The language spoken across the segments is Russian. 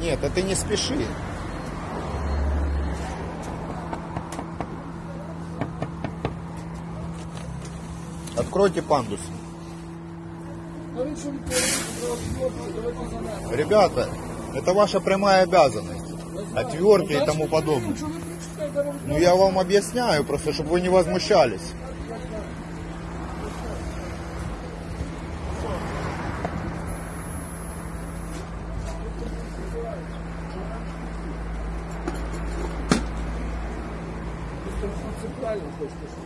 Нет, а ты не спеши. Откройте пандус. А він що відповідає? Давайте занесемо. Ребята, это ваша прямая обязанность. Отвертки и тому подобное. Що ви прочитаєте, вам Ну я вам объясняю просто, чтобы вы не возмущались. Це правильно хочете, щоб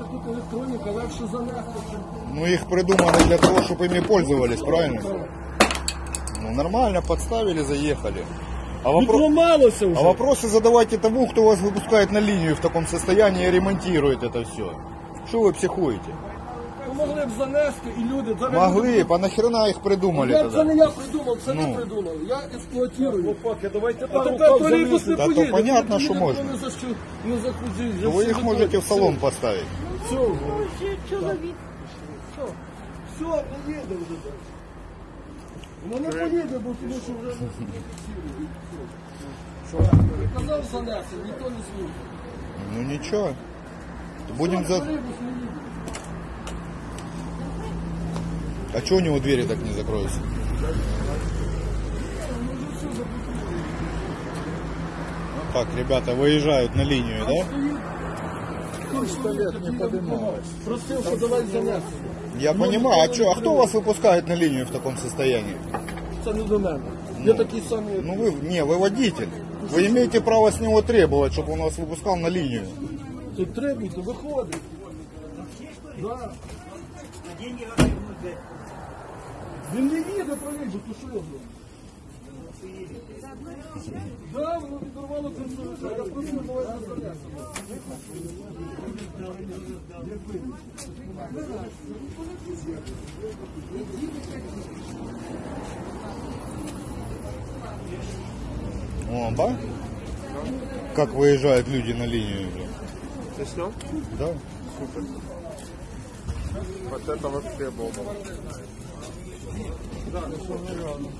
ви показали. Ви маєте тут електроніка, легше занести, чим Ну их придумано для того, чтобы ими пользовались, правильно? Ну нормально, подставили, заехали. А, вопро- Відламалося а вже. вопросы задавайте тому, кто вас выпускает на линию в таком состоянии и ремонтирует это все. Что вы психуете? Ви могли б занести і люди. Зараз Могли, люди- по нахрена их придумали Я, це не тогда? я придумав, це Ну. ви придумали. Я експлуатую. Хлопаки, давайте А пару тепер кав тролейбус не занесемо. Та то поїде. понятно, Ніхто що ніхто можна. Не захотів, не захотів. Ну, Вы их можете в салон поставить. Все, Чоловік. все, не їде вже. так. Ну не поїде, бо тому що вже не Казав занести, ніхто не слухав. Ну ничего. Будем за... Тролейбус не їде. А что у него двери так не закроются? Так, ребята, выезжают на линию, да? Пістолет не подималось. Просив, що давай занести. Я понимаю, а, чё, а кто вас выпускает на линию в таком состоянии? Це не до мене. Я такий самий. Ну вы, не, вы водитель. Вы имеете право с него требовать, чтобы он вас выпускал на линию. Тут требуйте, виходить. Да. Він не їде проїжджу, то що я зроблю? Да, воно відорвало консолідацію. Я просто давай занесемо. Да? Как выезжают люди на линию. Ты снял? Да. Вот это вообще бомба.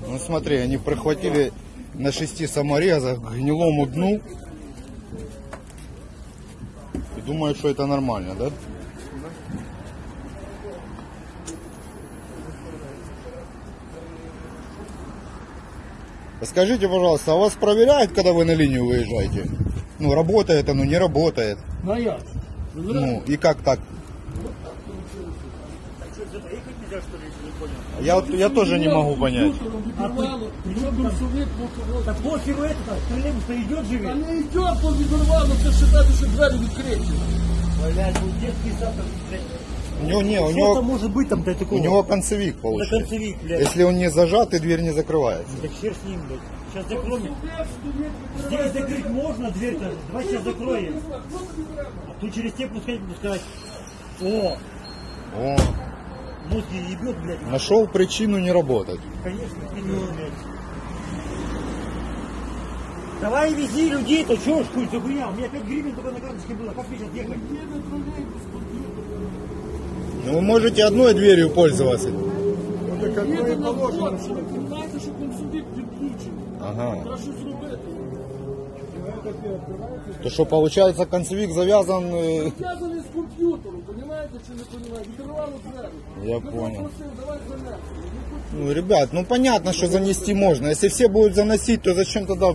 Ну смотри, они прихватили на шести саморезах к гнилому дну. Думают, что это нормально, да? Скажите, пожалуйста, а вас проверяют, когда вы на линию выезжаете? Ну, работает оно, не работает. Ну а? Ну, и как так? Я, вот- я тоже не могу понять. Відорвало. Причому курсовик був. Так похеру это, так, троллейбус-то идет А живет. не йде, бо відорвало, це вважати, що двері відкриті. Блядь, ну детский сад, там, блядь. У него, не, у Что него, там может быть там для у такого? него концевик Это получается. концевик, блядь. Если он не зажат, и дверь не закрывается. Да хер с ним, блядь. Сейчас закроем. Суб'єкт стоїть, Здесь закрыть можно дверь-то. Давай сейчас закроем. А тут через те пускать буду сказать. О, О, мозг ебет, блядь. нашел причину не работать. Конечно, пенёк, блядь. Давай вези людей-то, чё ж, хуй, за хуйня? У меня 5 гривен только на карточке было. Как мне сейчас ехать? Ну, вы можете одной дверью пользоваться. Їде на вход, знаєте, що консубік підключений. Ага. Треба щось зробити. То что получается концевик завязан. э, Зв'язаний з комп'ютером, розумієте чи не розумієте? Відірвало двері. Я Я понял. попросив, давай занесемо. Ну, ребят, ну понятно, что занести можно. Если все будут заносить, то зачем тогда...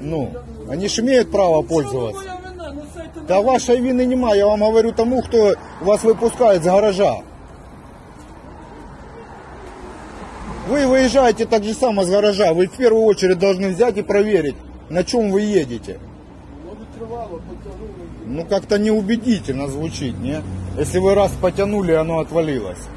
Ну, они же имеют право пользоваться. Моя вина, ну це ти Да вашей вины нема, я вам говорю тому, кто вас выпускает с гаража. Вы выезжаете так же само с гаража, вы в первую очередь должны взять и проверить, на чем вы едете. Воно відкривало, потягнуло. Ну как-то неубедительно звучит, не? Если вы раз потянули, оно отвалилось.